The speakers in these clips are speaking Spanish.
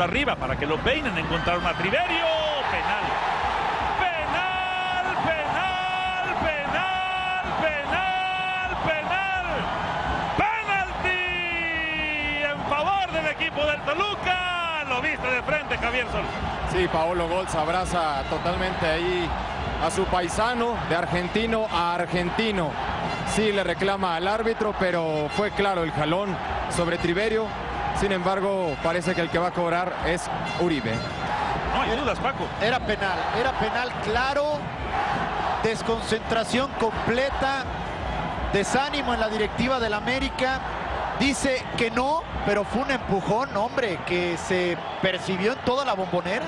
arriba para que lo peinen. Encontraron a Triverio. Penal. Penal, penal, penal, penal, penal. Penalti en favor del equipo del Toluca. Lo viste de frente, Javier Sol. Sí, Paolo Golz abraza totalmente ahí a su paisano de argentino a argentino. Sí, le reclama al árbitro, pero fue claro el jalón sobre Triverio. Sin embargo, parece que el que va a cobrar es Uribe. No hay dudas, Paco. Era penal, era penal claro, desconcentración completa, desánimo en la directiva del América. Dice que no, pero fue un empujón, hombre, que se percibió en toda la bombonera.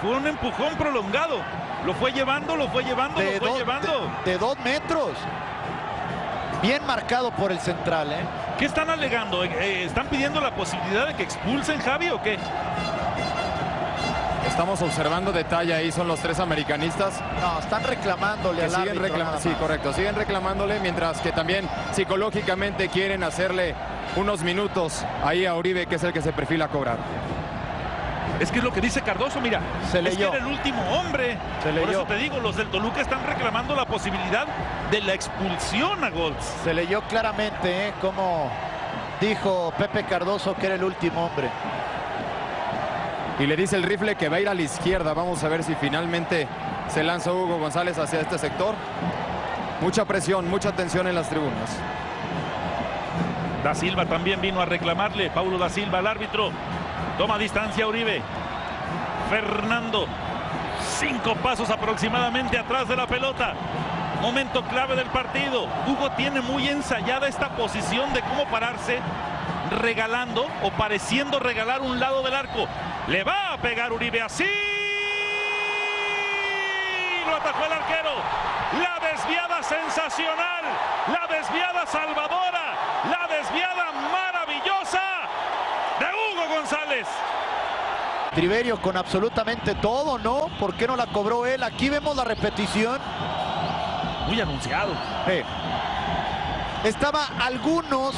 Fue un empujón prolongado. Lo fue llevando, lo fue llevando, De, lo fue dos- llevando. de- de dos metros. Bien marcado por el central, ¿eh? ¿Qué están alegando? Eh, eh, ¿Están pidiendo la posibilidad de que expulsen Javi o qué? Estamos observando detalle ahí, son los tres americanistas No, están reclamándole que al siguen árbitro Sí, correcto, siguen reclamándole, mientras que también psicológicamente quieren hacerle unos minutos ahí a Uribe, que es el que se perfila a cobrar. Es que es lo que dice Cardoso, mira. Se es que leyó. era el último hombre. Se Por leyó. eso te digo, los del Toluca están reclamando la posibilidad de la expulsión a Golds. Se leyó claramente, ¿eh? Como dijo Pepe Cardoso que era el último hombre. Y le dice el rifle que va a ir a la izquierda. Vamos a ver si finalmente se lanza Hugo González hacia este sector. Mucha presión, mucha tensión en las tribunas. Da Silva también vino a reclamarle. Paulo Da Silva, el árbitro. Toma distancia Uribe. Fernando. Cinco pasos aproximadamente atrás de la pelota. Momento clave del partido. Hugo tiene muy ensayada esta posición de cómo pararse regalando o pareciendo regalar un lado del arco. Le va a pegar Uribe así. Lo atajó el arquero. La desviada sensacional. La desviada salvadora. La desviada maravillosa de Hugo González. Triverio con absolutamente todo, ¿no? ¿Por qué no la cobró él? Aquí vemos la repetición. Muy anunciado. Eh, Estaba algunos